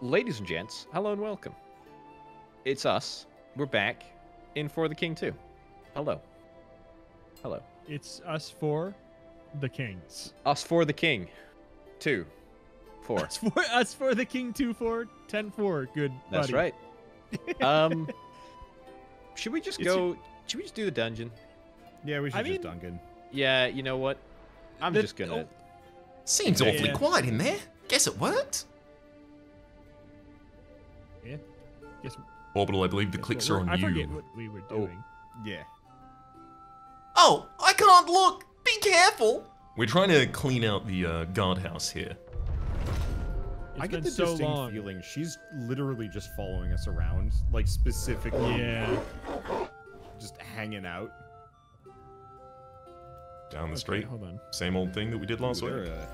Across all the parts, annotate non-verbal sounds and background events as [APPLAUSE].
Ladies and gents, hello and welcome. It's us. We're back in For the King 2. Hello. Hello. It's us for the kings. Us for the King. Two. Four. Us for us for the king two four ten four. Good. That's buddy. right. [LAUGHS] Um, should we just It's go? Should we just do the dungeon? Yeah, we should I just mean- Duncan. Yeah, you know what? I'm The- just gonna. Seems Yeah. awfully quiet in there. Guess it worked. Guess, Orbital, I believe the guess clicks what are we're- on I forget you. what we were Oh. Yeah. Oh, I can't look. Be careful. We're trying to clean out the uh, guardhouse here. It's I get the so distinct long. feeling she's literally just following us around, like specifically Yeah. just hanging out. Down the Okay, street. hold on. Same old thing that we did last Ooh, week. they're, uh,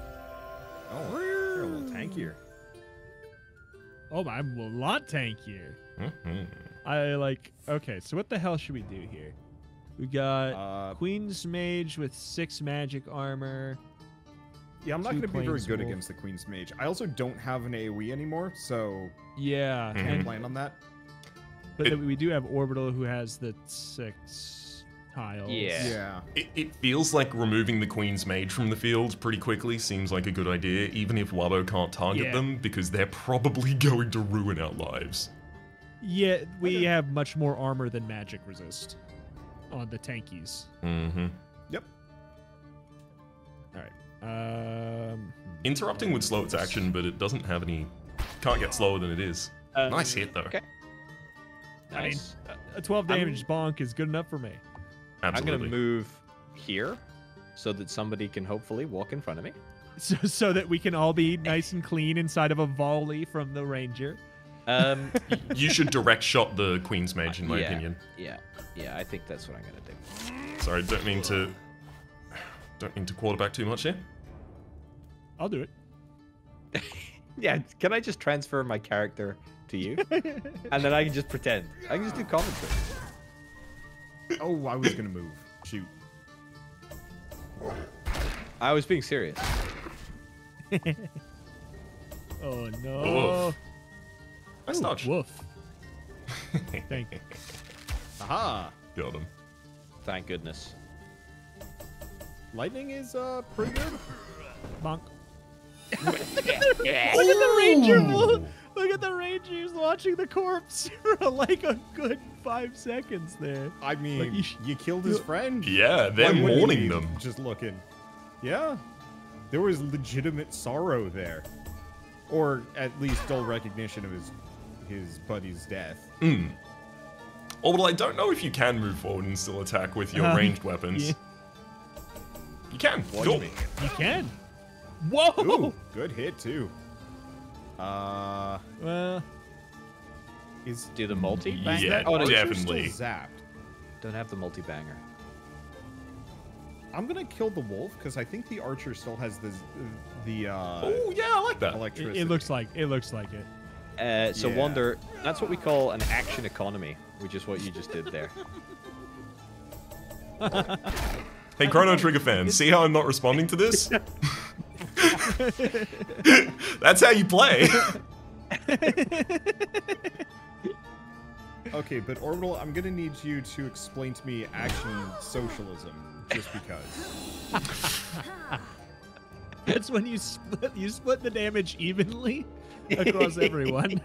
oh, they're a little tankier. Oh, I'm a lot tankier. Mhm. I like. Okay, so what the hell should we do here? We got Uh, Queen's Mage with six magic armor. yeah, I'm not going to be very good wolf. against the Queen's Mage. I also don't have an AoE anymore, so Yeah, can't and plan on that. but It- then we do have Orbital who has the six tiles. Yeah. Yeah. It, it feels like removing the Queen's Mage from the field pretty quickly seems like a good idea, even if Wabo can't target Yeah. them, because they're probably [LAUGHS] going to ruin our lives. Yeah, we have much more armor than magic resist on the tankies. Mm-hmm. Yep. All right. Um. Interrupting would slow its action, but it doesn't have any. Can't get slower than it is. Um, Nice hit, though. Okay. I mean, Nice. A 12 I'm- damage bonk is good enough for me. Absolutely. I'm gonna move here so that somebody can hopefully walk in front of me. [LAUGHS] So, so that we can all be nice and clean inside of a volley from the ranger. Um, [LAUGHS] You should direct shot the Queen's Mage, in my yeah, opinion. Yeah, yeah, I think that's what I'm gonna do. Sorry, don't mean to. [SIGHS] Don't mean to quarterback too much here. I'll do it. [LAUGHS] Yeah, can I just transfer my character to you, and then I can just pretend? I can just do commentary. Oh, I was going to move. Shoot. I was being serious. [LAUGHS] Oh no. Nice Ooh, touch. Woof. Thank you. [LAUGHS] Aha! Killed him. Thank goodness. Lightning is uh pretty good. Bonk. [LAUGHS] Look at the ranger. Look look at the ranger. He's watching the corpse [LAUGHS] for like a good five seconds there. I mean, you you killed his friend. Yeah, they're Why mourning them. Just looking. Yeah. There was legitimate sorrow there. Or at least dull recognition of his his buddy's death. Hmm. Orbital, I don't know if you can move forward and still attack with your Uh, ranged weapons. yeah. You can. Watch Cool. me. You can. Whoa. Ooh, good hit too. Uh Well, he's Do the multi? bang Yeah, that? Oh, no, Archer definitely. Still zapped. don't have the multi banger. I'm gonna kill the wolf because I think the archer still has the the uh Oh, yeah, I like that. it, electricity. it looks like it looks like it. Uh, so Yeah. Wonder, that's what we call an action economy, which is what you just did there. Hey, Chrono Trigger fans, see how I'm not responding to this? [LAUGHS] [LAUGHS] That's how you play. [LAUGHS] Okay, but orbital, I'm gonna need you to explain to me action socialism, just because. [LAUGHS] That's when you split you split the damage evenly across everyone.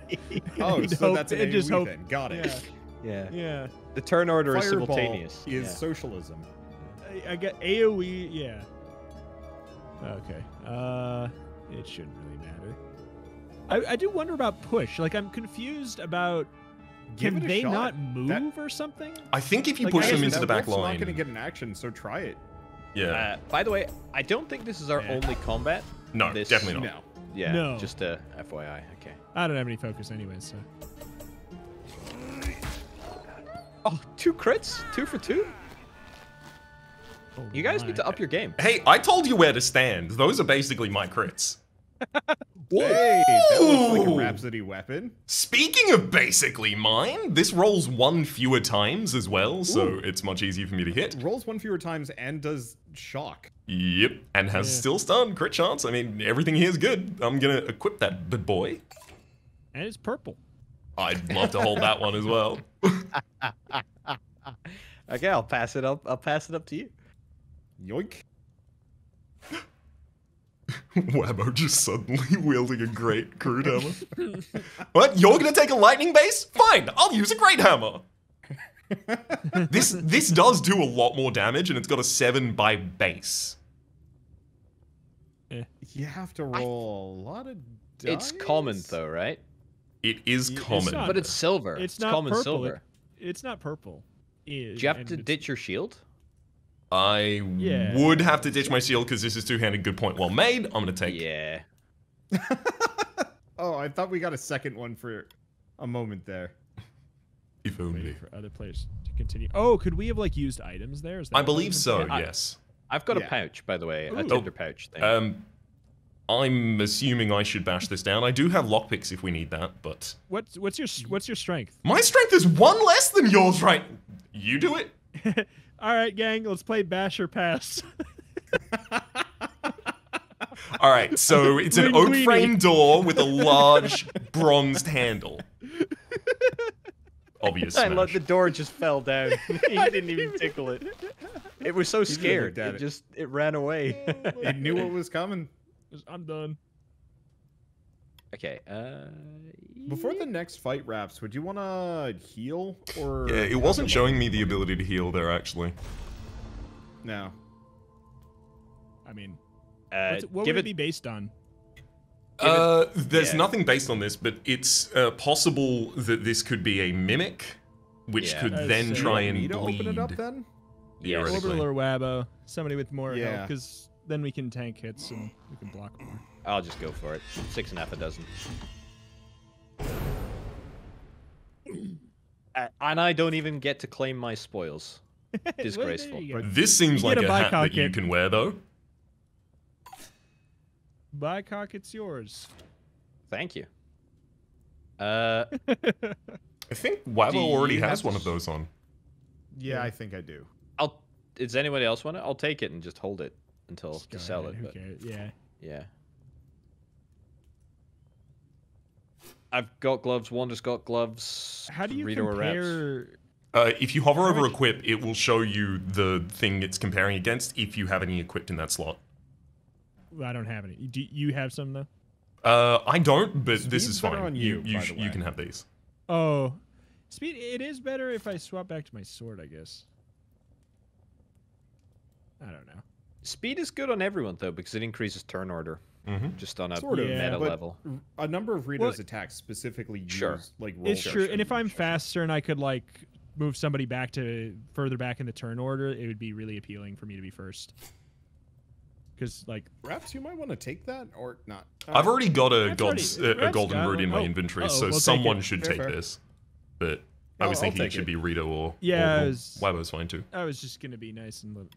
Oh, And so hope- that's an and just AoE hope- then. Got it. Yeah. Yeah. yeah. The turn order is simultaneous. is yeah. socialism. I, I get AoE, yeah. Okay. Uh it shouldn't really matter. I, I do wonder about push. Like I'm confused about Give can they shot. not move That- or something? I think if you Like, push them into the that back wolf's line. not gonna get an action, so try it. yeah. Uh, by the way, I don't think this is our Yeah. only combat. no, this- definitely not. No. Yeah. No. Just a FYI. Okay. I don't have any focus anyway, so Oh, two crits? Two for two? Oh You guys need to up your game. Hey, I told you where to stand. Those are basically my crits. [LAUGHS] Hey, that looks like a Rhapsody weapon. Speaking of basically mine, this rolls one fewer times as well, so it's much easier for me to hit. Rolls one fewer times and does shock. Yep, and has Yeah. still stun, crit chance. I mean, everything here is good. I'm gonna equip that big boy. And it's purple. I'd love to hold that one as well. [LAUGHS] Okay, I'll pass it up. I'll pass it up to you. Yoink. [LAUGHS] Wabo just suddenly [LAUGHS] wielding a great crude hammer. [LAUGHS] what? You're gonna take a lightning base? Fine, I'll use a great hammer. this this does do a lot more damage, and it's got a seven by base. Eh. You have to roll a lot of dice. It's common though, right? It is It's common. not- But it's silver. It's It's, not common purple. silver. It's not purple. Do you have to ditch? ditch your shield? I Yeah. would have to ditch my shield because this is two-handed. Good point. Well made. I'm gonna take. Yeah. [LAUGHS] oh, I thought we got a second one for a moment there. [LAUGHS] If only. Waiting for other players to continue. Oh, could we have like used items there? Is that I believe so. intended? Yes. I've got Yeah. a pouch, by the way, a Ooh. tinder pouch thing. Um, I'm assuming I should bash this down. I do have lockpicks if we need that, but What's what's your what's your strength? my strength is one less than yours, right? You do it. [LAUGHS] All right, gang, let's play Basher pass. [LAUGHS] All right, so it's an oak frame door with a large bronzed handle. [LAUGHS] Obvious I love the door just fell down. he didn't even tickle it. It was so scared. It it. just it ran away. It knew what was coming. I'm done. Okay. Uh. Before the next fight wraps, would you want to heal or? Yeah, it wasn't showing me the ability to heal there, actually. No. I mean, Uh, what give would it. it be based on? Uh, there's yeah. nothing based on this, but it's uh, possible that this could be a mimic, which Yeah. could I'd then say- try and need to bleed. open it up then. Yes. theoretically. Orbital or Wabo, somebody with more Yeah. health, because then we can tank hits and we can block more. I'll just go for it. Six and a half a dozen. [CLEARS THROAT] Uh, and I don't even get to claim my spoils. [LAUGHS] Disgraceful. you go. This seems like a a hat that you can wear, though. Bycock, it's yours. Thank you. Uh, [LAUGHS] I think Wabo already has one of those on. Yeah, I think I do. I'll. Does anybody else want it? I'll take it and just hold it until Just to sell ahead, it. But? Yeah. yeah. I've got gloves. Wanda's got gloves. How do you Rito or Raps. compare? Uh, if you hover over much- equip, it will show you the thing it's comparing against if you have any equipped in that slot. I don't have any. Do you have some though? Uh, I don't, but this is fine. on you you, you, by sh- the you can have these. Oh, speed. It is better if I swap back to my sword, I guess. I don't know. Speed is good on everyone though because it increases turn order Mm-hmm. just on a Sort of, Yeah. meta but level. A number of Rito's Well- attacks specifically use like roll It's true. And if I'm fast, faster and I could like move somebody back to further back in the turn order, it would be really appealing for me to be first. Because like Perhaps you might want to take that or not. I've already got a That's god's already- uh, a golden got root in my Oh, inventory, so we'll someone it. should Fair, take fair. this. But I I'll- was I'll thinking it should it. be Rito or Yeah, or, I or was- Wabo's fine too. I was just gonna be nice and. Li-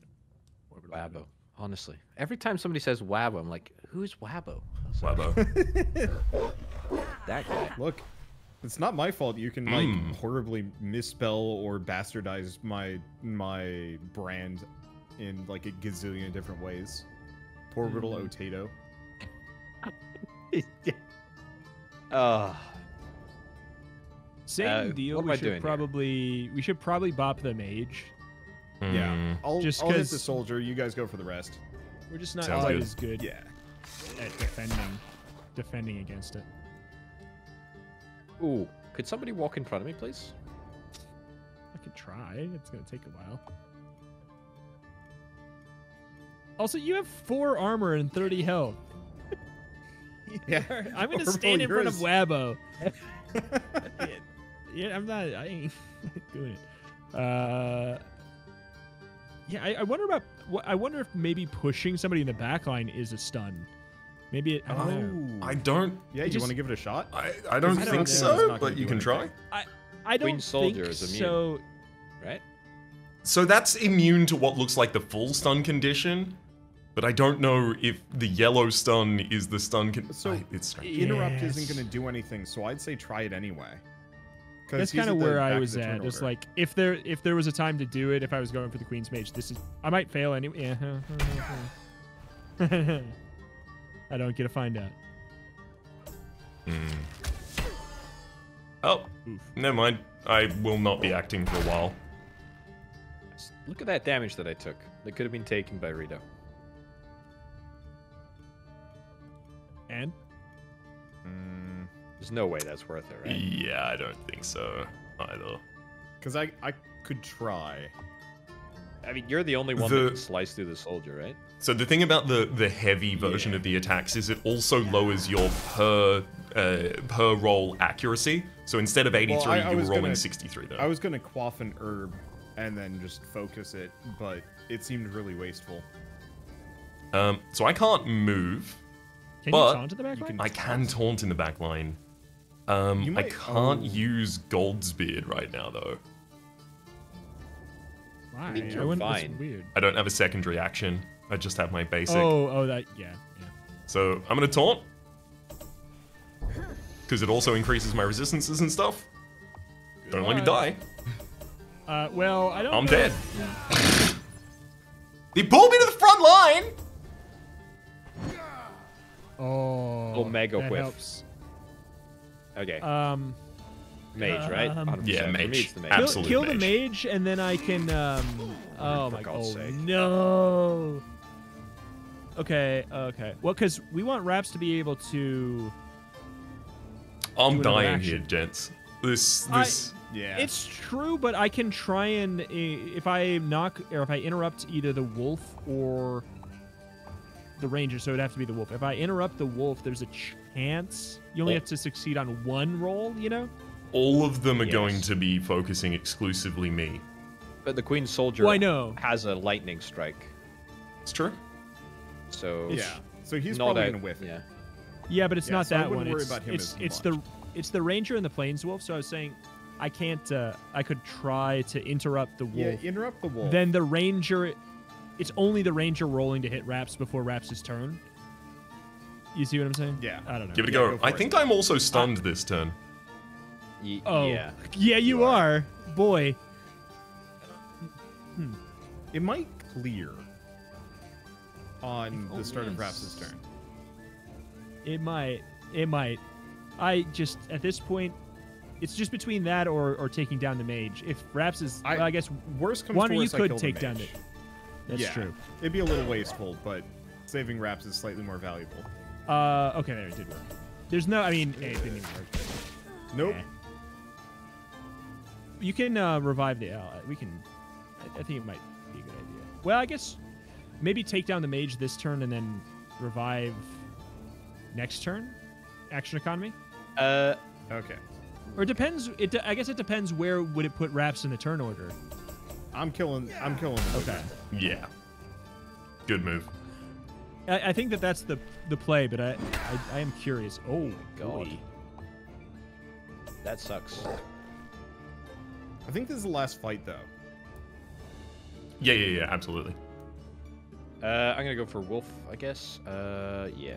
orbital Wabo. Limit. Honestly, every time somebody says Wabo, I'm like, who's Wabo? I Wabo. [LAUGHS] that guy. Look, it's not my fault. You can like Mm. horribly misspell or bastardize my my brand in like a gazillion different ways. Poor little Mhm. Otato. [LAUGHS] Oh, Same Uh, deal. what am we I should doing here? probably we should probably bop the mage. Yeah, Mm, I'll Just I'll hit 'cause- the soldier. You guys go for the rest. We're just not quite good. as good Yeah. at defending defending against it. ooh, could somebody walk in front of me, please? I could try. It's gonna take a while. Also, you have four armor and thirty health. [LAUGHS] Yeah. [LAUGHS] I'm gonna stand in front of yours- Wabo. [LAUGHS] yeah, I'm not. I ain't doing it. Uh, yeah, I, I wonder about. I wonder if maybe pushing somebody in the back line is a stun. Maybe it. I don't know. Oh. I don't. yeah, It you just- want to give it a shot? I, I don't I don't think think so, but you can try. anything. I don't Queen Soldier think is immune. so. Right? So that's immune to what looks like the full stun condition, but I don't know if the yellow stun is the stun. Con- So- I- it's strange. Interrupt Yes. isn't going to do anything, so I'd say try it anyway. 'Cause That's kind of where I was at. turn Just like if there if there was a time to do it, if I was going for the Queen's Mage, this is I might fail anyway. Yeah. [LAUGHS] I don't get to find out. Mm. Oh, Oof. never mind. I will not be acting for a while. Look at that damage that I took. That could have been taken by Rito. And Mm, There's no way that's worth it, right? Yeah, I don't think so either. Cause I I could try. I mean, you're the only one The- that can slice through the soldier, right? So the thing about the the heavy version Yeah. of the attacks is it also lowers your per uh, per roll accuracy. So instead of 83, I- I you were was rolling gonna- 63 though. I was gonna quaff an herb and then just focus it, but it seemed really wasteful. Um, so I can't move. can But you taunt to the back line? I can taunt in the back line. Um, You I can't oh. use God's Beard right now though. Why? mean, you're I wouldn't- that's fine. weird. I don't have a secondary action. I just have my basic. Oh, oh, that yeah, yeah. So I'm gonna taunt. Because it also increases my resistances and stuff. Don't let me die. Uh, well, I don't. I'm know. dead. they pulled me to the front line! Oh, Omega that whiff. helps. Okay, Um, mage, right? um, Yeah, For mage. it's the mage. kill, Absolute kill the mage. mage, and then I can. Um, oh For my god! Oh, no. Okay, okay. Well, because we want Raps to be able to. I'm dying here, gents. This, I- Yeah. It's true, but I can try and uh, if I knock or if I interrupt either the wolf or the ranger, so it'd have to be the wolf. If I interrupt the wolf, there's a chance you only Oh. have to succeed on one roll. You know? All of them are Yes. going to be focusing exclusively me. But the queen soldier Well, I know. has a lightning strike, It's true. so yeah. So he's not probably a- gonna whiff it. Yeah, Yeah, but it's Yeah, not so I that wouldn't one. worry it's about him it's as it's much. the it's the ranger and the plains wolf. So I was saying, I can't. Uh, I could try to interrupt the wolf. Yeah, interrupt the wolf. then the ranger, it's only the ranger rolling to hit Raps before Raps' turn. You see what I'm saying? Yeah. I don't know. Give it a Yeah, go. go I it. think I'm also stunned this turn. Ye- Oh, yeah. yeah, you, You are. boy. Hmm. it might clear on the start of yes. Raps' turn. It might. It might. I just at this point, it's just between that or or taking down the mage. If Raps is, I- well, I guess Worst comes one to of you worst, I could kill the take down mage. The. That's yeah, true. It'd be a little wasteful, but saving Raps is slightly more valuable. Uh, okay, there it did work. There's no. I mean, eh, it didn't even work. Nope. Eh. You can uh, revive the. Uh, we can. I, I think it might be a good idea. Well, I guess maybe take down the mage this turn and then revive next turn. Action economy. Uh, Okay. Or it depends. It. de- I guess it depends where would it put Raps in the turn order. I'm killing. I'm killing. The Okay. Yeah. Good move. I, I think that that's the the play, but I I, I am curious. Oh my God. boy. that sucks. I think this is the last fight, though. Yeah, yeah, yeah, absolutely. Uh, I'm gonna go for wolf, I guess. Uh, yeah.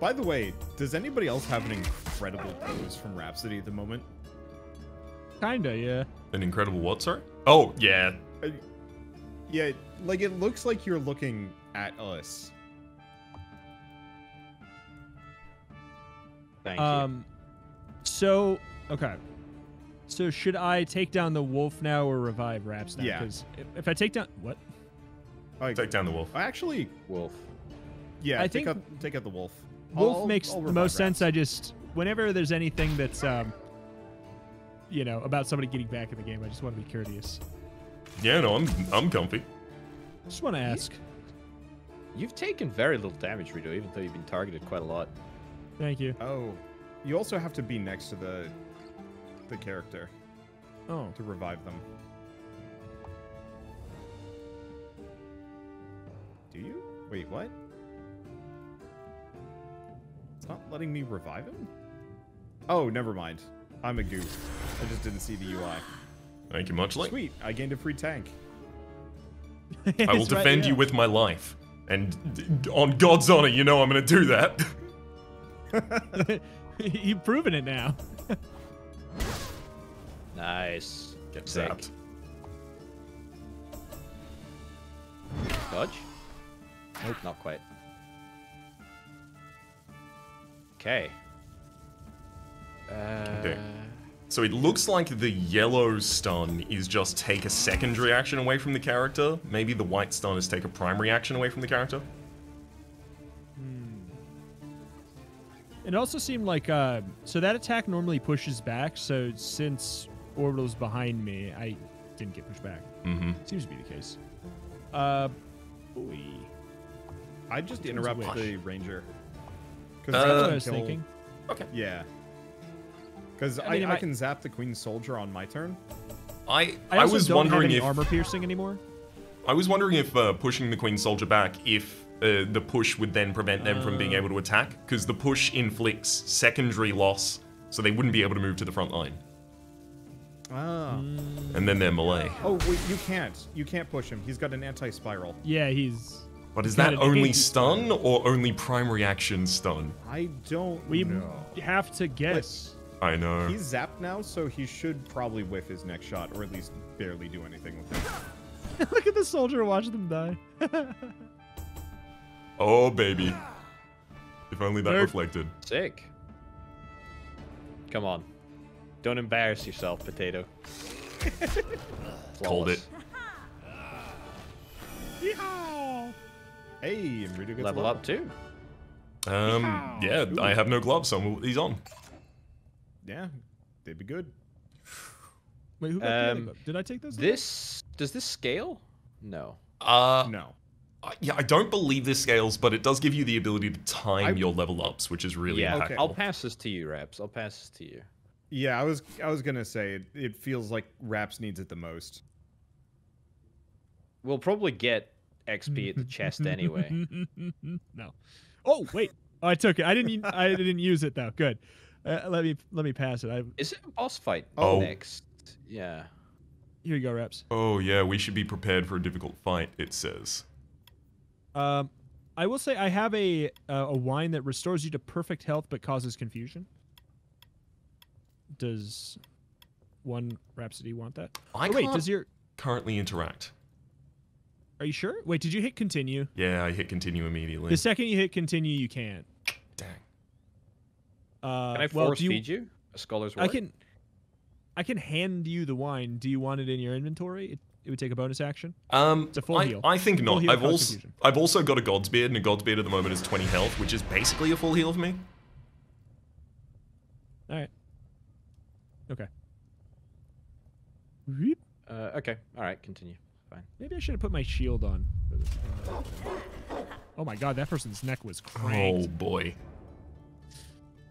By the way, does anybody else have an incredible pose from Rhapsody at the moment? Kinda, yeah. An incredible what, sorry? Oh, yeah. Uh, yeah, like it looks like you're looking at us. Thank you. Um. So okay. So should I take down the wolf now or revive Raps now? Yeah. Because if, if I take down what? I Take down the wolf. I actually, Wolf. yeah, I take think out take out the wolf. Wolf I'll- makes I'll the revive most sense. I just whenever there's anything that's um, you know, about somebody getting back in the game, I just want to be courteous. Yeah, no, I'm I'm comfy. Just want to ask. You've taken very little damage, Rito, even though you've been targeted quite a lot. Thank you. Oh, you also have to be next to the the character Oh, to revive them. Do you? Wait, what? It's not letting me revive him? Oh, never mind. I'm a goof. I just didn't see the UI. Thank you much, Link. Sweet, I gained a free tank. I will [LAUGHS] It's right defend you with my life. And on God's honor, you know I'm gonna do that. [LAUGHS] You've proven it now. [LAUGHS] Nice. Get Sick. zapped. Dodge? Nope, not quite. Okay. Uh, So it looks like the yellow stun is just take a secondary action away from the character. Maybe the white stun is take a primary action away from the character. It also seemed like uh, so that attack normally pushes back. So since Orbital's behind me, I didn't get pushed back. Mm-hmm. Seems to be the case. Uh, boy. I just Seems interrupt the ranger. Uh, That's what I was kill- thinking. Okay. Yeah. Because I I, mean, I, it might- can zap the queen soldier on my turn. I I, I, was don't have wondering any if armor piercing anymore. I was wondering if uh, pushing the Queen Soldier back, if uh, the push would then prevent them from being Uh. able to attack, because the push inflicts secondary loss, so they wouldn't be able to move to the front line, Ah. and then they're melee. Oh wait, you can't. You can't push him. He's got an anti-spiral. Yeah, he's. But is that only stun or only primary action stun? I don't We know. have to guess. I know. He's zapped now, so he should probably whiff his next shot, or at least barely do anything with it. [LAUGHS] Look at the soldier watch them die. [LAUGHS] Oh baby. If only that Nerd. reflected. sick. Come on. Don't embarrass yourself, Potato. [LAUGHS] Called it. Hey, and Rito gets Level up too. Um, yeah, I have no gloves, so he's on. Yeah, they'd be good. [SIGHS] Wait, who got Um, glove? Did I take those? This does this scale? No. Uh, No. I- yeah, I don't believe this scales, but it does give you the ability to time I- your level ups, which is really yeah, impactful. Okay. I'll pass this to you, Raps. I'll pass this to you. Yeah, I was I was gonna say it, it feels like Raps needs it the most. We'll probably get XP at the chest anyway. [LAUGHS] no. Oh wait, oh, I took it. I didn't. I didn't use it though. Good. Uh, let me let me pass it. I, Is it a boss fight Oh. next? Yeah. here you go, Raps. Oh yeah, we should be prepared for a difficult fight. It says. Um, I will say I have a uh, a wine that restores you to perfect health but causes confusion. Does one Rhapsody want that? I oh, wait, can't does your? currently interact. Are you sure? Wait, did you hit continue? Yeah, I hit continue immediately. The second you hit continue, you can't. Dang. Uh, Can I well, force do you, feed you a scholar's I can. I can hand you the wine. Do you want it in your inventory? It, it would take a bonus action. Um, It's a full I, heal. I think not. I've also. I've also got a God's Beard, and a God's Beard at the moment is 20 health, which is basically a full heal for me. All right. Okay. Whoop. Uh, okay. All right. Continue. Fine. Maybe I should have put my shield on. For this. Oh my god, that person's neck was crazy. Oh boy.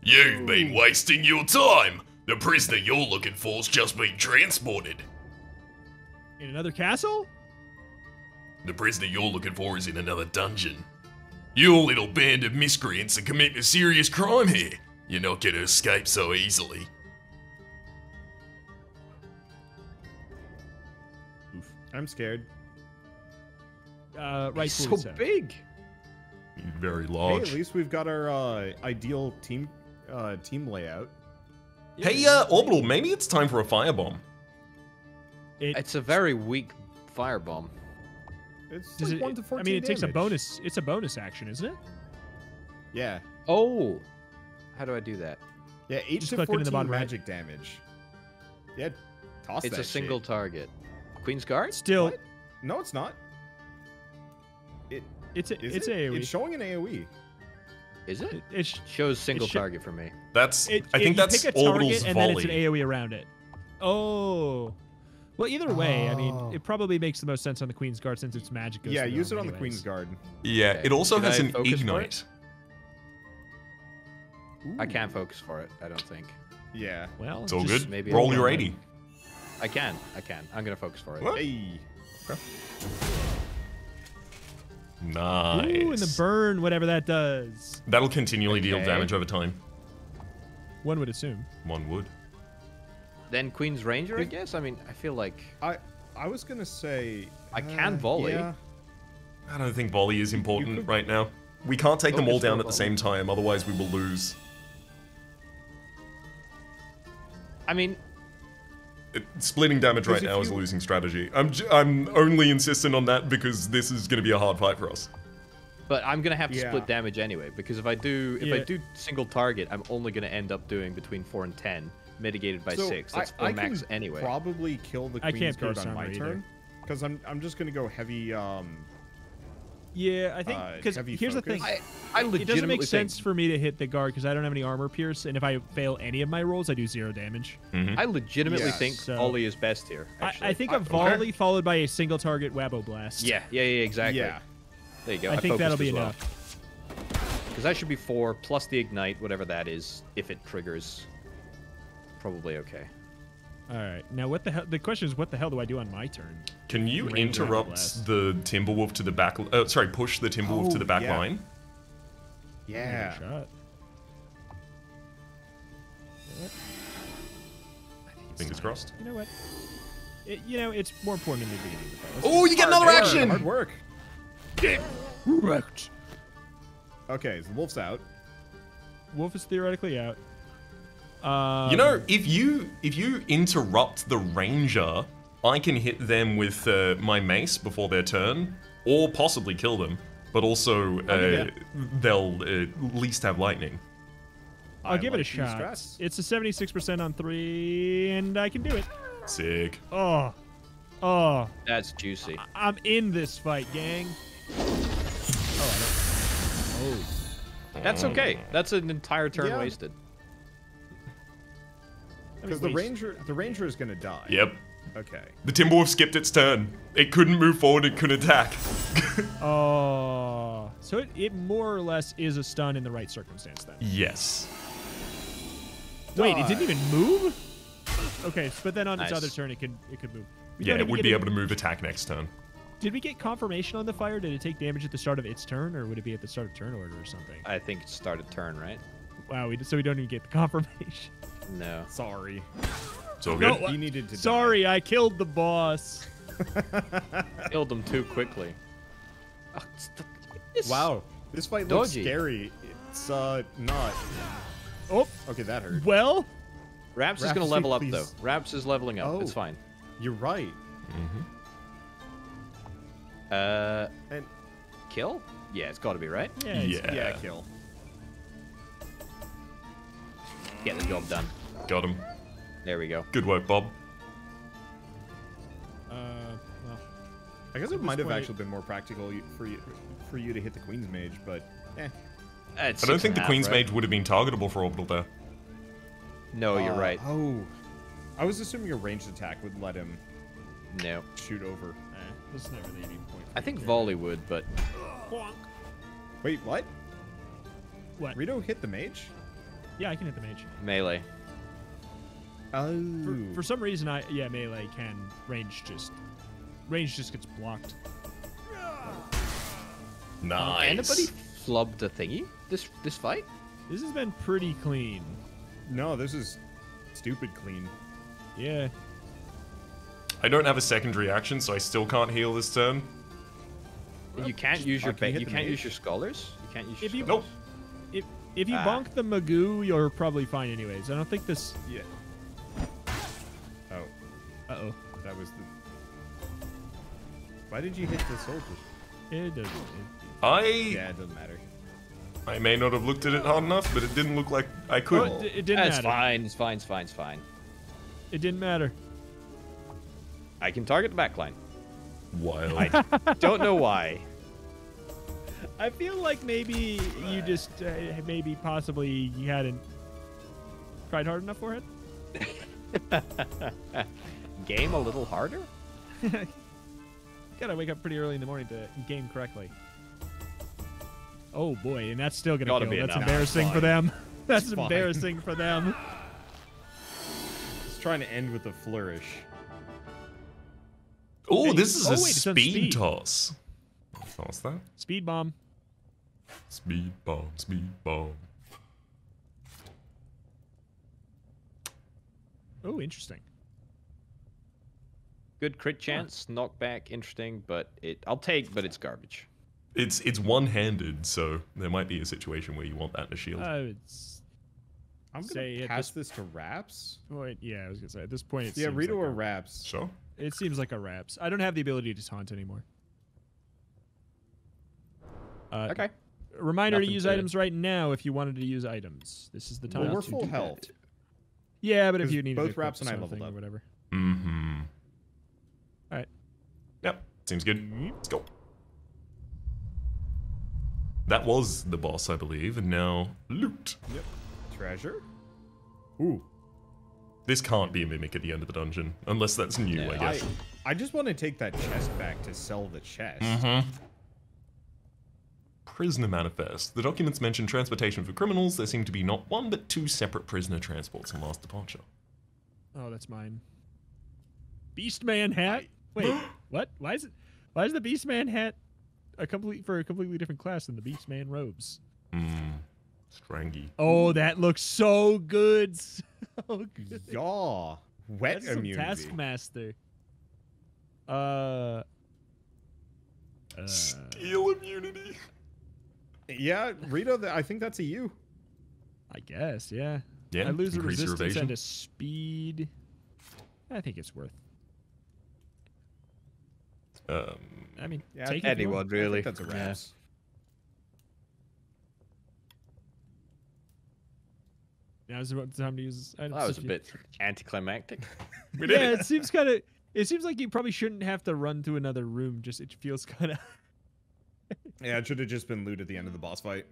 You've been wasting your time. The prisoner you're looking for's just been transported. In another castle? The prisoner you're looking for is in another dungeon. Your little band of miscreants are committing a serious crime here. You're not gonna escape so easily. I'm scared. Uh, It's rightfully so so. big. Very Hey, large. at least we've got our uh, ideal team uh, team layout. Hey, uh, Orbital, maybe it's time for a firebomb. It, It's a very weak firebomb. It's does like it, one to I mean, it takes a bonus. It's a bonus action, isn't it? Yeah, Oh. How do I do that? yeah, eight Just to click it in fourteen the bottom right. magic damage. Yeah, toss It's that a single shit. target. Queen's Guard? Still, What? No, it's not. It it's a, it's it? AOE. It's showing an. AOE. Is it? It- it's Shows single sho- target for me. That's it, I it- think you that's pick a target Orbital's and then it's an AOE around it. Oh. Well, either way, I mean, Oh. it probably makes the most sense on the Queen's Guard since it's magic. Yeah, use it them on the. Queen's Guard. yeah, Okay. it also Can has I an focus for it? ignite. I can't focus for it, I don't think. Yeah. Well, It's all good. maybe Roll your 80. I can. I can. I'm going to focus for it. What? Hey. Nice. Ooh, and the burn, whatever that does. That'll continually deal damage over time. One would assume. One would. Then Queen's Ranger, I guess? I mean, I feel like. I I was gonna say I can uh, volley. Yeah. I don't think volley is important could- right now. We can't take them all down on at the same time, otherwise we will lose. I mean, It, splitting damage right Because if now is a losing strategy. I'm j- I'm only insistent on that because this is going to be a hard fight for us. But I'm gonna have to Yeah. split damage anyway because if I do if I do single target, I'm only gonna end up doing between four and ten, mitigated by So six. I- That's four I max can anyway. Probably kill the I Queen's can't Guard on my either. turn. Because I'm I'm just gonna go heavy um Yeah, I think Uh, because heavy here's the thing. I, I it doesn't make think, sense for me to hit the guard because I don't have any armor pierce, and if I fail any of my rolls, I do zero damage. Mhm. I legitimately Yes. think So- volley is best here. I, I think a I- volley followed by a single target Wabo blast. Yeah, yeah, yeah, exactly. yeah. There you go. I think that'll be well. enough. Because that should be four plus the ignite, whatever that is, if it triggers. Probably okay. All right. Now, what the hell? The question is, what the hell do I do on my turn? Can you Range interrupt the Timberwolf to the back? Uh, sorry, push the Timberwolf to Oh, the back yeah. line. Give it a Yeah. Shot. Fingers crossed. You know what? It, you know, it's more important in the beginning of the fight. Oh, you get another Hard action! Hard work. Correct. Okay, so the wolf's out. Wolf is theoretically out. Um, You know, if you if you interrupt the ranger, I can hit them with uh, my mace before their turn, or possibly kill them. But also, uh, yeah. they'll uh, at least have lightning. I'll I give it a shot. strats. It's a 76% on three, and I can do it. Sick. Oh, oh, That's juicy. I'm in this fight, gang. Oh, I don't. Oh, That's okay. That's an entire turn Yeah. wasted. I mean, Because the ranger the ranger is gonna die. Yep. Okay. The Timberwolf skipped its turn. It couldn't move forward. It couldn't attack. Oh, [LAUGHS] so it, it more or less is a stun in the right circumstance then. yes. Wait, it didn't even move. Okay, but then on its Nice. other turn, it could it could move. We Yeah, don't it even would get be a- able to move attack next turn. Did we get confirmation on the fire? Did it take damage at the start of its turn, or would it be at the start of turn order or something? I think it started turn, right? Wow, we, so we don't even get the [LAUGHS] confirmation. No. Sorry. It's all No, good. what? He needed to die. Sorry, I killed the boss. [LAUGHS] Killed them too quickly. Oh, it's the- this- Wow. This fight looks scary. It's uh not. Oh, Okay, that hurt. well, Raps is gonna Raps, level up please. though. Raps is leveling up. It's Oh. fine. You're right. Uh, And kill? Yeah, it's got to be right. yeah, Yeah. yeah, kill. Get the job done. Got him. There we go. Good work, Bob. Uh, well, I guess it might have actually been more practical for you for you to hit the queen's mage, but eh. It's I don't think the half, Queen's right? Mage would have been targetable for orbital there. No, you're Uh, right. Oh. I was assuming a ranged attack would let him No. shoot over. eh, this is not really any point. I think volley would, but Wait, what? What? Rito hit the mage? Yeah, I can hit the mage. melee. Oh. For, for some reason, I yeah melee can range just range just gets blocked. Nice. Anybody flubbed a thingy this this fight? This has been pretty clean. no, this is stupid clean. Yeah. I don't have a secondary action, so I still can't heal this turn. You can't use your can you ba- you can't mage? use your scholars. You can't use your If you- scholars. If if you Ah. bonk the Magoo, you're probably fine anyways. I don't think this. Yeah. Oh, Uh oh. that was the. Why did you hit the soldier? It doesn't. It, I Yeah, it doesn't matter. I may not have looked at it hard enough, but it didn't look like I could. oh, it, it didn't That's matter. fine. It's fine. It's fine. It's fine. It didn't matter. I can target the backline. Wild. I don't know why. [LAUGHS] I feel like maybe you just uh, maybe possibly you hadn't tried hard enough for it. [LAUGHS] Game a little harder. [LAUGHS] Gotta wake up pretty early in the morning to game correctly. Oh boy, and that's still gonna Gotta kill. be That's enough. embarrassing Fine. for [LAUGHS] them. That's It's fine. embarrassing for them. Just trying to end with a flourish. oh, Hey, this is oh, a wait, speed, speed. toss. What's that? Speed bomb. Speed bomb, speed bomb. Oh, interesting. Good crit chance, knockback, interesting, but it I'll take, but it's garbage. It's it's one-handed, so there might be a situation where you want that in a shield. Uh, it's I'm gonna Say at pass this to Raps. point. Yeah, I was gonna say at this point. It Yeah, seems Rito like or a- Raps. sure. It seems like a raps. I don't have the ability to taunt anymore. Uh, Okay. Reminder to use to- items right now if you wanted to use items. This is the time. Well, we're to full do that. health. Yeah, but if you need both Raps and I leveled something or up. whatever. Mm-hmm. Alright. Yep. Seems good. Let's go. That was the boss, I believe, and now loot. Yep. Treasure? Ooh. This can't be a mimic at the end of the dungeon, unless that's new, I Yeah, I, guess. I just want to take that chest back to sell the chest. Mm-hmm. Prisoner manifest. The documents mention transportation for criminals. There seem to be not one but two separate prisoner transports on last departure. Oh, that's mine. Beastman hat. Wait, [GASPS] what? Why is it? Why is the Beastman hat a complete for a completely different class than the Beastman robes? Hmm. Strangy. Oh, that looks so good. [LAUGHS] So good. Yaw. Wet That's some immunity. Taskmaster. Uh. uh Steel immunity. Yeah, Rito, I think that's a you. I guess, yeah. Yeah. I lose a increase resistance and a speed. I think it's worth. Um, I mean, Yeah, take it if you anyone I think really. that's a Yeah. Raps. Now's the time to use items. Well, that was a bit anticlimactic. Yeah, it. it seems kind of. It seems like you probably shouldn't have to run to another room. Just it feels kind of. Yeah, it should have just been loot at the end of the boss fight.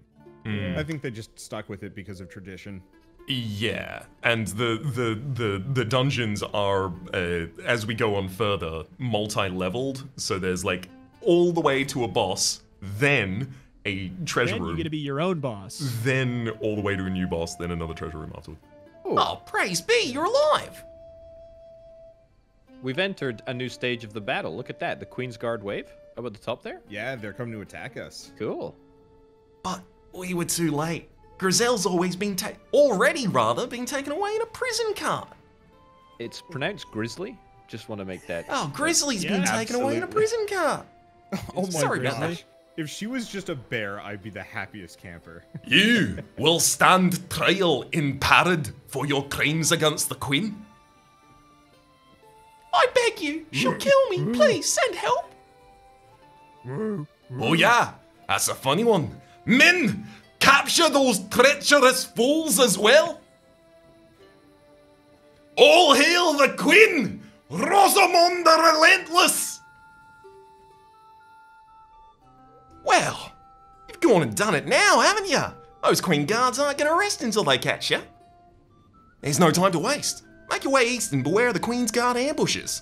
Hmm. I think they just stuck with it because of tradition. Yeah, and the the the the dungeons are uh, as we go on further multi-leveled. So there's like all the way to a boss, then a treasure Then room, You're gonna be your own boss. then all the way to a new boss, then another treasure room afterward. Oh, praise be, you're alive. We've entered a new stage of the battle. Look at that. The Queen's Guard wave up at the top there. Yeah, they're coming to attack us. Cool. But we were too late. Grizel's always been ta- already rather been taken away in a prison car. It's pronounced Grizzly. Just want to make that. Oh, Grizzly's been Yeah, taken away in a prison car. [LAUGHS] Oh my Sorry about that. If she was just a bear, I'd be the happiest camper. [LAUGHS] You will stand trial in parade for your crimes against the Queen. I beg you, she'll kill me. [LAUGHS] Please send help. Oh yeah, that's a funny one. Min, capture those treacherous fools as well. All hail the Queen, Rosamond the Relentless. Well, you've gone and done it now, haven't you? Those Queen Guards aren't going to rest until they catch you. There's no time to waste. Make your way east and beware of the Queen's Guard ambushes.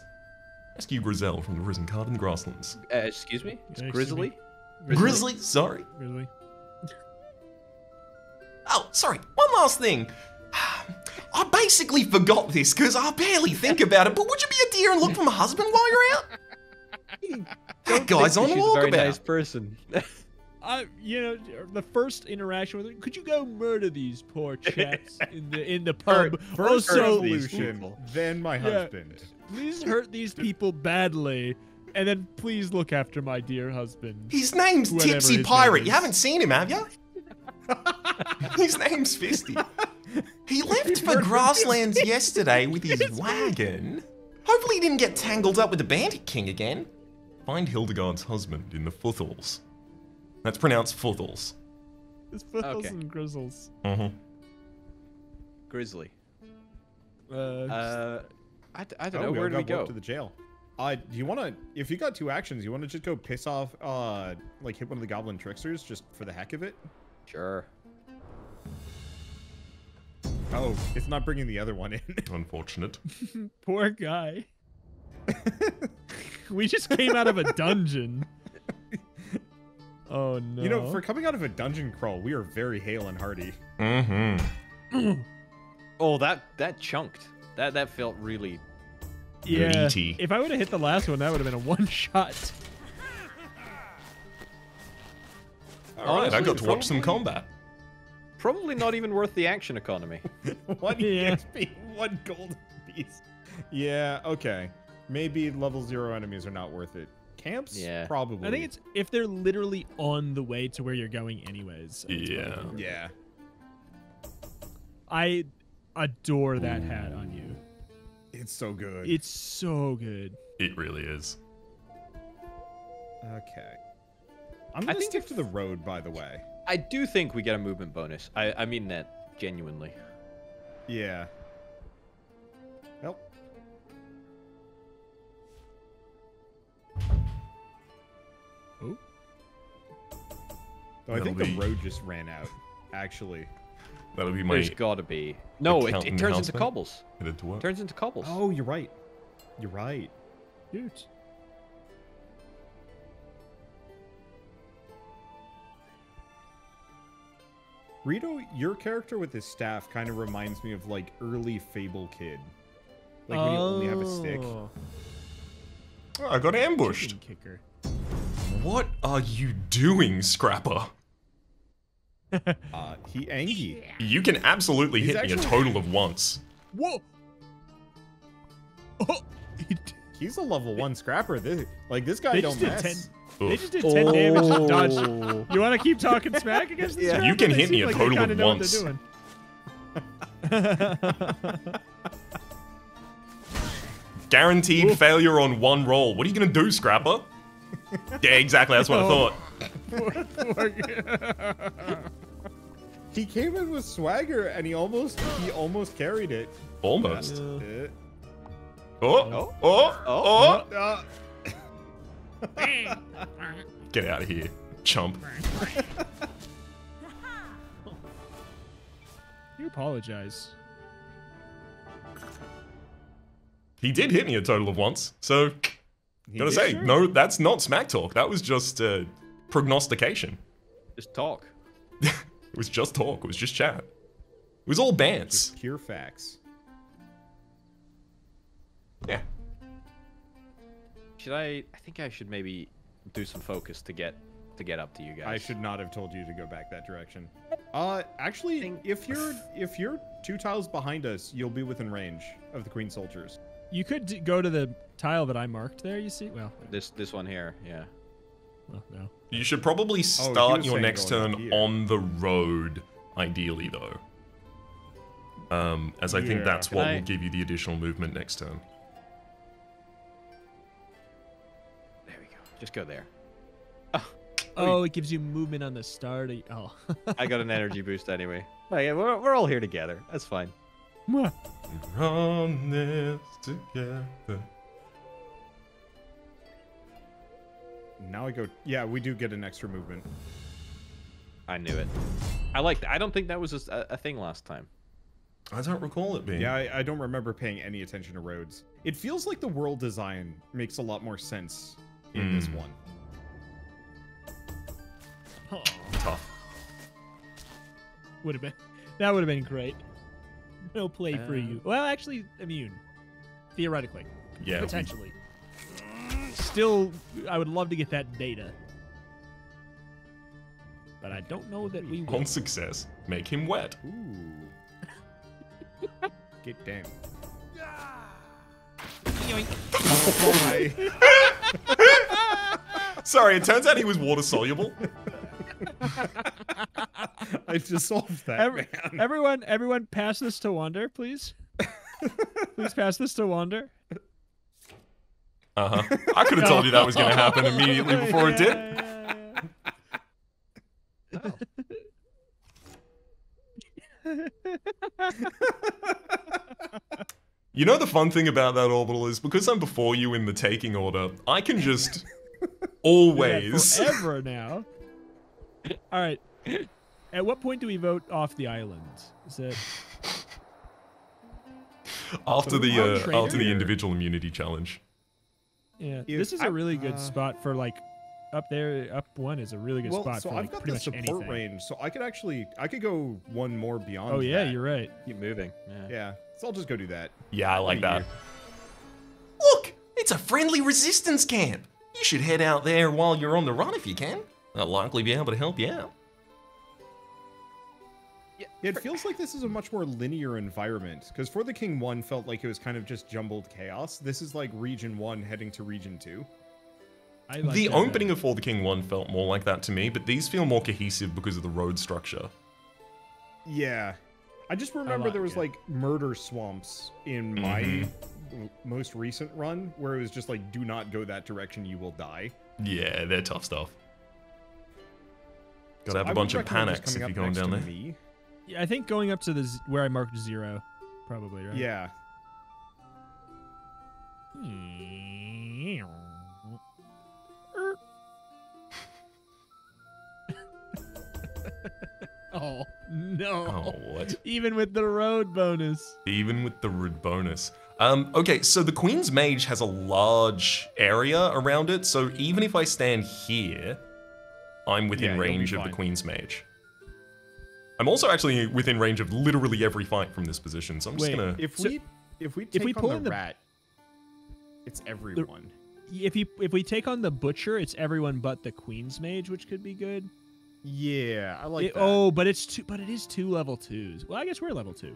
Rescue Grizel from the prison card in the grasslands. Uh, excuse me. It's Excuse Grizzly. me? Grizzly, sorry. Really? [LAUGHS] Oh, sorry, one last thing. I basically forgot this because I barely think about it, but would you be a dear and look for my husband while you're out? [LAUGHS] that guy's on She's a very walkabout. nice person. [LAUGHS] I, you know, the first interaction with her, could you go murder these poor chaps in the in the pub? First also, revolution, then my Yeah. Husband. please hurt these people badly, and then please look after my dear husband. His name's Whatever Tipsy his Pirate. name You haven't seen him, have you? [LAUGHS] his name's Fisty. He left for grasslands yesterday with his wagon. Hopefully, he didn't get tangled up with the Bandit King again. Find Hildegard's husband in the Futhals. That's pronounced Futhals. It's Fizzles Okay. and Grizzles. Mm-hmm. Grizzly. Uh, Uh, I, d- I don't Oh, know. we Where do we go? to the jail. Uh, do you want to? If you got two actions, you want to just go piss off, uh, like hit one of the goblin tricksters just for the heck of it? Sure. Oh, it's not bringing the other one in. [LAUGHS] Unfortunate. [LAUGHS] poor guy. [LAUGHS] we just came out of a dungeon. Oh no! You know, for coming out of a dungeon crawl, we are very hale and hearty. Mm-hmm. [CLEARS THROAT] Oh, that that chunked. That that felt really. yeah, meaty. if I would have hit the last one, that would have been a one shot. All right, I got to watch some combat. Probably not even worth the action economy. [LAUGHS] one [LAUGHS] Yeah. EXP, one gold piece. Yeah, okay. Maybe level zero enemies are not worth it. Camps? Yeah. Probably. I think it's if they're literally on the way to where you're going, anyways. Yeah. probably worth it. Yeah. I adore that hat on you. It's so good. It's so good. It really is. Okay. I'm gonna think stick to the road, by the way. I do think we get a movement bonus. I, I mean that genuinely. Yeah. Well. Oh. Oh, I think the road just ran out. Actually. That'll be my There's gotta be. No, it, it turns into mate. cobbles. headed to work. Turns into cobbles. Oh, you're right. You're right. Dude. Retro, your character with his staff kind of reminds me of like early Fable Kid. Like when you only have a stick. Oh, Oh, I got ambushed. kicker. What are you doing, Scrapper? [LAUGHS] Uh, he Angie. You can absolutely He's hit me a total of once. Whoa! Oh, he He's a level one scrapper. This, like this guy they don't just did mess. ten. They just did ten damage and dodged. Oh. You want to keep talking smack against this? Yeah. You can hit me a like total kinda of know what once. they're doing. [LAUGHS] Guaranteed failure on one roll. What are you gonna do, Scrapper? [LAUGHS] yeah, exactly. That's what I Oh. thought. He came in with swagger and he almost he almost carried it. Almost. Uh, Oh, oh, oh, uh, [LAUGHS] Get out of here, chump. [LAUGHS] you apologize. He did hit me a total of once. So, he gotta say, sure. no, that's not smack talk. That was just uh, prognostication. Just talk. [LAUGHS] It was just talk. It was just chat. It was all bants. pure facts. Yeah. Should I? I think I should maybe do some focus to get to get up to you guys. I should not have told you to go back that direction. Uh, actually, Think- if you're [LAUGHS] if you're two tiles behind us, you'll be within range of the queen soldiers. You could d- go to the tile that I marked there. You see? Well, This this one here. Yeah. Well no. You should probably start was your next turn here. on the road, ideally, though. Um, as I think that's what I- will give you the additional movement next turn. There we go. Just go there. Oh, oh it gives you movement on the start. Of, oh. [LAUGHS] I got an energy boost anyway. Oh, yeah, we're, we're all here together. That's fine. Mwah. Run this together. Now I go. Yeah, we do get an extra movement. I knew it. I like that. I don't think that was a thing last time. I don't recall it being. Yeah, I, I don't remember paying any attention to roads. It feels like the world design makes a lot more sense in this Mm. one. Oh, tough. would have been. That would have been great. No play for Uh, you. Well, actually, immune. Theoretically. Yeah. Potentially. Still, I would love to get that data. But I don't know that we will. On success, make him wet. Ooh. [LAUGHS] Get down. [LAUGHS] Sorry, it turns out he was water soluble. [LAUGHS] I dissolved that Every- man. everyone, everyone, pass this to Wander, please. please pass this to Wander. Uh huh. I could have told you that was going to happen immediately before it did. Yeah, [LAUGHS] yeah, You know the fun thing about that orbital is because I'm before you in the taking order, I can just [LAUGHS] yeah. always. forever now. All right. At what point do we vote off the island? Is it after the uh, after the individual immunity challenge. Yeah? If this is I- a really good uh, spot for like up there. Up one is a really good Well, spot so for I've like got pretty the support anything. range, so I could actually I could go one more beyond. Oh yeah, that. you're right. Keep moving. Yeah. Yeah, so I'll just go do that. Yeah, I like that. Look, it's a friendly resistance camp. You should head out there while you're on the run if you can. They'll likely be able to help you out. Yeah, it feels like this is a much more linear environment because for the King One felt like it was kind of just jumbled chaos. This is like Region One heading to Region Two. I like the that opening better. of For the King 1 felt more like that to me, but these feel more cohesive because of the road structure. Yeah, I just remember like there was it. like murder swamps in my Mhm. most recent run where it was just like, do not go that direction, you will die. Yeah, they're tough stuff. Gotta have I a would bunch of panics if you're going down there. Me. Yeah, I think going up to the z- where I marked zero, probably right. Yeah. [LAUGHS] oh no! Oh, what? Even with the road bonus. Even with the road bonus. Um, okay, so the Queen's Mage has a large area around it, so even if I stand here, I'm within you'll range of the. Queen's Mage. I'm also actually within range of literally every fight from this position, so I'm just Wait, gonna. If we if we if take we pull on in the the- rat, it's everyone. If you if we take on the butcher, it's everyone but the queen's mage, which could be good. Yeah, I like It- that. oh, but it's two. But it is two level twos. Well, I guess we're level two.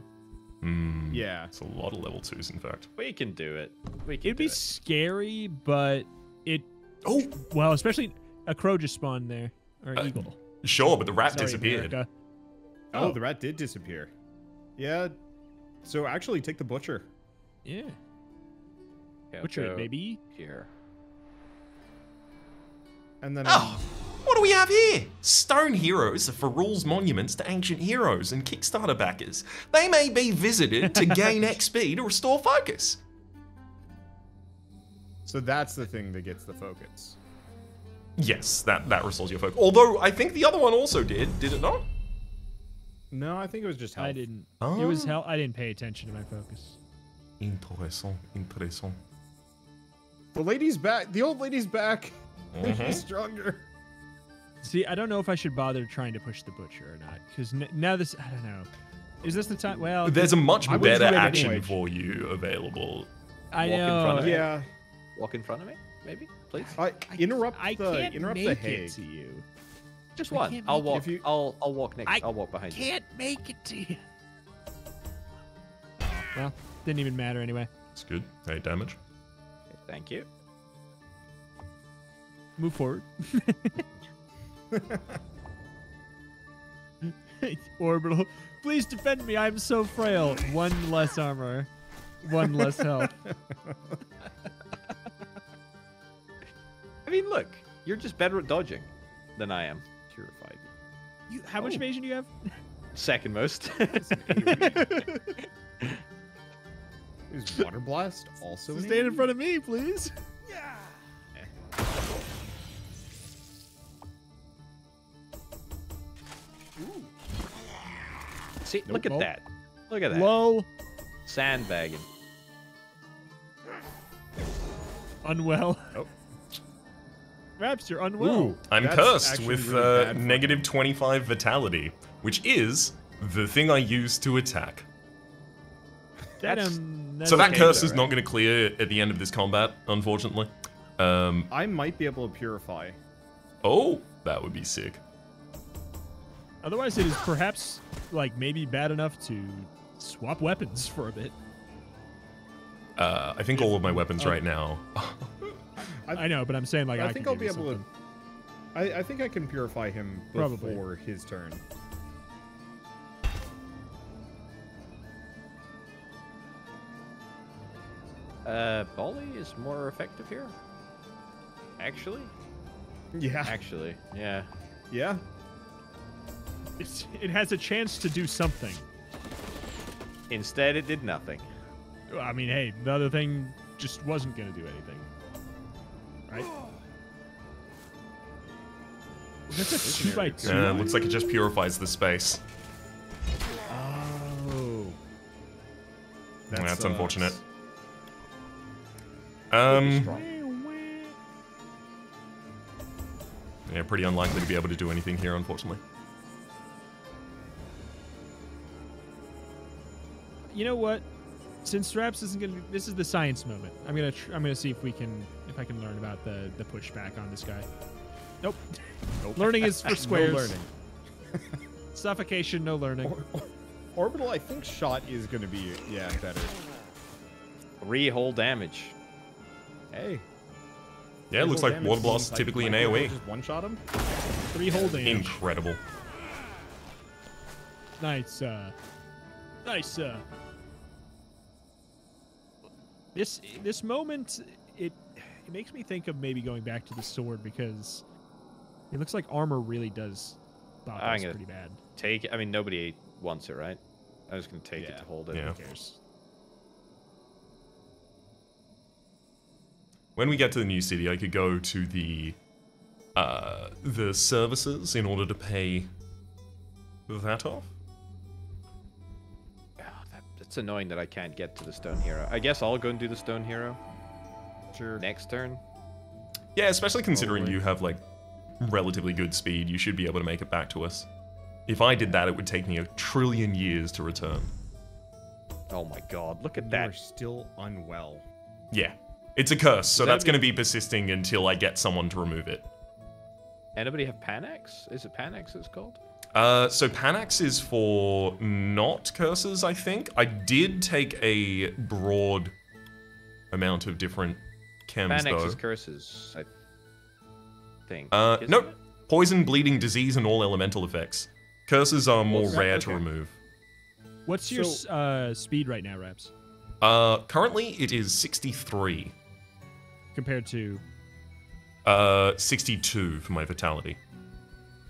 Hmm, yeah. It's a lot of level twos, in fact. We can do it. We can It'd do be it. scary, but it. Oh, Well, especially a crow just spawned there or an Uh, eagle. sure, but the rat Sorry, disappeared. America. Oh, Oh. the rat did disappear. Yeah. So actually, take the butcher. Yeah, Okay, I'll butcher maybe. go. Here. And then Oh, what do we have here? Stone Heroes are for rules monuments to ancient heroes and Kickstarter backers. They may be visited to [LAUGHS] gain XP to restore focus. so that's the thing that gets the focus. Yes, that, that restores your focus. Although, I think the other one also did, did it not? No, I think it was just health. I didn't. It was Oh. hell. I didn't pay attention to my focus. Interessant, interessant. The lady's back. The old lady's back. Mhm. [LAUGHS] She's stronger. See, I don't know if I should bother trying to push the butcher or not, because n- now this. I don't know. Is this the time? Well, There's a much I better action anyway. for you available. I walk in know. front of it. Yeah. Walk in front of me, maybe, please. I, interrupt I the can't interrupt make the it to you. Just I one. I'll walk. if you- I'll I'll walk next. I I'll walk behind you. Can't make it to you. Well, didn't even matter anyway. It's good. Hey, damage. Okay, Thank you. Move forward. [LAUGHS] Orbital, please defend me. I'm so frail. One less armor, one less health. [LAUGHS] I mean, look, you're just better at dodging than I am. Purified. You, how much Oh. evasion do you have? Second most. [LAUGHS] Is water blast also? an Stand in AoE? front of me, please. See, look at Nope. that. Look at that. Low, Sandbagging. unwell. Oh. Raps, you're unwell. Ooh, I'm that's cursed with really uh, bad for me. negative 25 vitality, which is the thing I use to attack. That, That's- um, that's so that okay, curse though, is right? not going to clear at the end of this combat, unfortunately. Um, I might be able to purify. oh, that would be sick. Otherwise, it is perhaps like maybe bad enough to swap weapons [LAUGHS] for a bit. Uh, I think all of my weapons Oh. right now. [LAUGHS] [LAUGHS] I, know, but I'm saying like I, I think I'll be able something. to. I, I think I can purify him before Probably. his turn. Uh, volley is more effective here. Actually, Yeah. actually, yeah. Yeah. It's, it has a chance to do something. Instead, it did nothing. I mean, hey, the other thing just wasn't going to do anything. Right? That's a two by two. Uh, looks like it just purifies the space. Oh. That's uh, unfortunate. Um, yeah, pretty unlikely to be able to do anything here, unfortunately. You know what? Since Straps isn't going to, this is the science moment. I'm gonna, tr- I'm gonna see if we can, if I can learn about the the pushback on this guy. Nope. Nope. Learning is for [LAUGHS] squares. No learning. [LAUGHS] Suffocation, no learning. Or- or- orbital, I think shot is going to be yeah better. Three whole damage. Hey. Yeah, it looks like Water Blast typically an AoE. Just one shot him. Three whole damage. Incredible. Nice, uh, nice, uh. This this moment, it it makes me think of maybe going back to the sword because it looks like armor really does thought I'm that was gonna- pretty bad. Take it. I mean, nobody wants it, right? I'm just gonna take it to hold it. Yeah. Who cares? When we get to the new city, I could go to the uh, the services in order to pay that off. That, it's annoying that I can't get to the stone hero. I guess I'll go and do the stone hero Sure. next turn. Yeah, especially considering Probably. you have like relatively good speed, you should be able to make it back to us. If I did that, it would take me a trillion years to return. Oh my god, look at that! You are still unwell. Yeah, it's a curse, so that that's going to be persisting until I get someone to remove it. Anybody have Panax? Is it Panax it's called? Uh, so Panax is for not curses, I think. I did take a broad amount of different chems, Panax though. is curses, I think. Uh, nope. it? Poison, bleeding, disease, and all elemental effects. Curses are more What's that? rare to Okay. remove. What's your So- uh, speed right now, Raps? Uh, currently it is 63. Compared to, Uh, 62 for my vitality.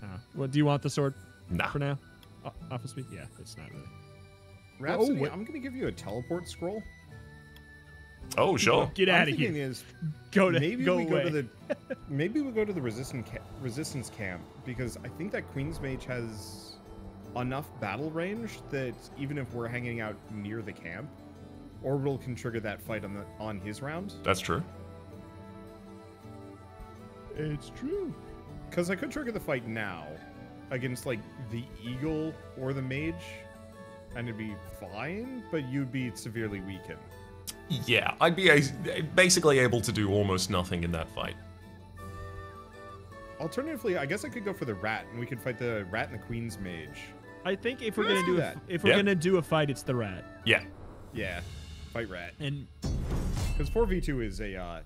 uh, what do you want the sword Nah. for now? O- off of speed? Yeah, it's not really. Rhapsody, oh, what- I'm gonna give you a teleport scroll. Oh, sure. Get out of thinking here. Is Go to maybe go we away. go to the maybe we go to the resistance ca- resistance camp because I think that Queen's Mage has enough battle range that even if we're hanging out near the camp, Orbital can trigger that fight on the on his round. That's true. It's true. Because I could trigger the fight now against like the Eagle or the Mage, and it'd be fine, but you'd be severely weakened. Yeah, I'd be a- basically able to do almost nothing in that fight. Alternatively, I guess I could go for the rat, and we could fight the rat and the Queen's Mage. I think if we're Let's gonna do do a, if we're Yeah. gonna do a fight, it's the rat. Yeah. Yeah, fight rat. And Because 4v2 is a uh,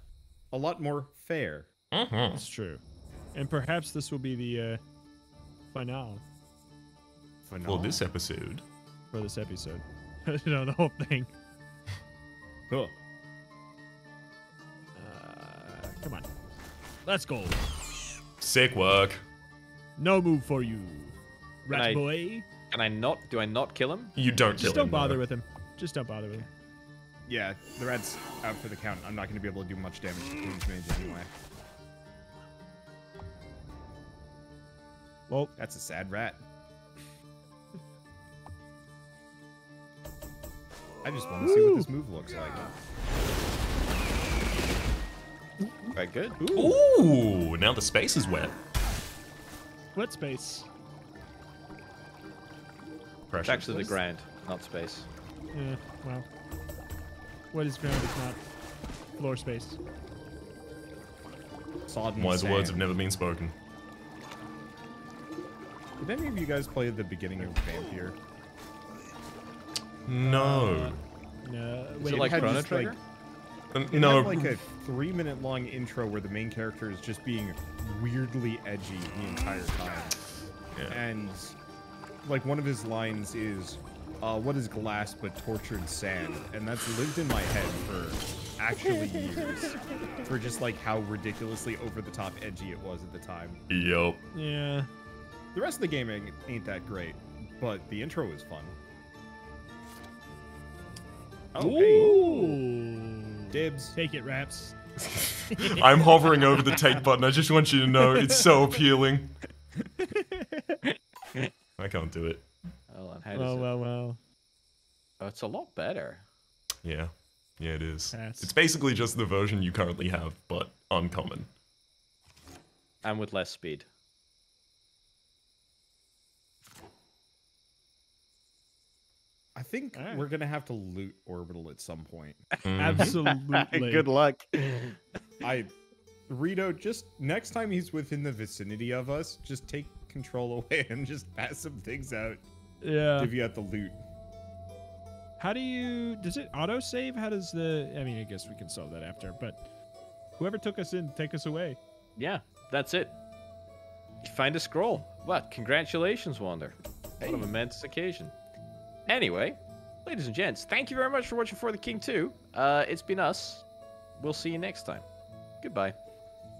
a lot more fair. Mm-hmm. it's true. And perhaps this will be the uh, finale For this episode. for this episode. [LAUGHS] no, the whole thing. [LAUGHS] Huh. Uh, come on, let's go. Sick work. No move for you, rat I- boy. Can I not? Do I not kill him? You don't Just kill don't him, bother though. with him. Just don't bother with him. Yeah, the rat's out for the count. I'm not going to be able to do much damage to Queen's [GASPS] Mage anyway. Well, That's a sad rat. I just want to see what this move looks like. Quite good. Ooh, now the space is wet. wet space. It's Pressure. actually the ground, not space. Yeah, well, what is ground is not floor space. Sodden Wise sand. words have never been spoken. Did any of you guys play the beginning of Vampire? No. No, Is wait, it like had Chrono just, like, Trigger? Uh, It no. like a three-minute-long intro where the main character is just being weirdly edgy the entire time, Yeah. and like one of his lines is, uh, "What is glass but tortured sand?" And that's lived in my head for actually [LAUGHS] years, for just like how ridiculously over-the-top edgy it was at the time. Yup. yeah. The rest of the game ain't, ain't that great, but the intro is fun. Oh, hey, Ooh. dibs. Take it, raps. [LAUGHS] I'm hovering over the take button. I just want you to know it's so appealing. [LAUGHS] I can't do it. Hold on, how does Well, it? well, well. Oh, it's a lot better. Yeah. Yeah, it is. Pass. It's basically just the version you currently have, but uncommon. And with less speed. I think Alright. we're gonna have to loot orbital at some point. [LAUGHS] [LAUGHS] Mhm. Absolutely. Good luck. I, Retro, just next time he's within the vicinity of us, just take control [LAUGHS] away and just pass some things out. Yeah. you out the loot. How do you? Does it auto save? How does the? I mean, I guess we can solve that after. But whoever took us in, take us away. Yeah, that's it. You find a scroll. What? Congratulations, Wander. What a momentous occasion. Anyway, ladies and gents, thank you very much for watching For the King 2. Uh, it's been us. We'll see you next time. Goodbye.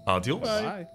Adios. Bye.